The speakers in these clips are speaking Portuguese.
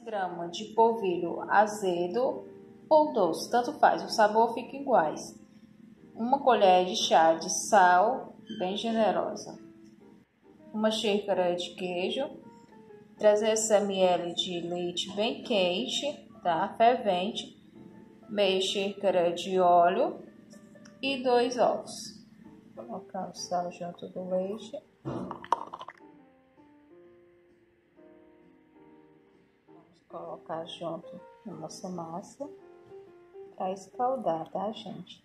gramas de polvilho azedo ou doce, tanto faz, o sabor fica iguais. Uma colher de chá de sal, bem generosa. Uma xícara de queijo, 300 ml de leite bem quente, tá? Fervente, meia xícara de óleo e dois ovos. Vou colocar o sal junto do leite. Colocar junto a nossa massa para escaldar, tá, gente?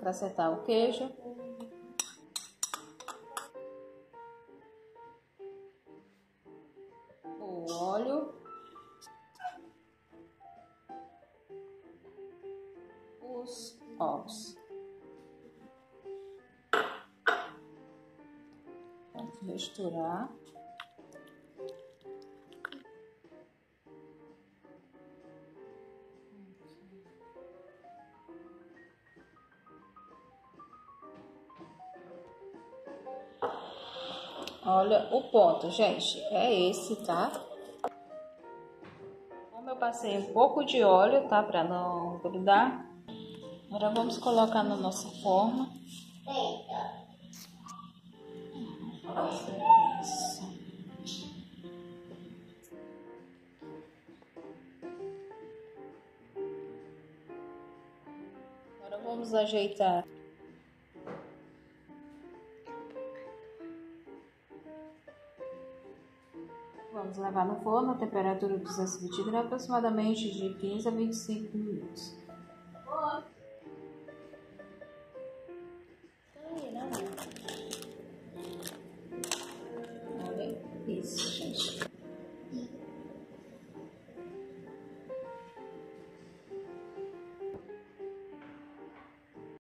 Acrescentar o queijo. O óleo. Os ovos. Misturar. Olha o ponto, gente, é esse, tá? Como eu passei um pouco de óleo, tá? Pra não grudar. Agora vamos colocar na nossa forma. Isso. Agora vamos ajeitar. Vamos levar no forno a temperatura 220 graus aproximadamente de 15 a 25 minutos. Olha isso, gente.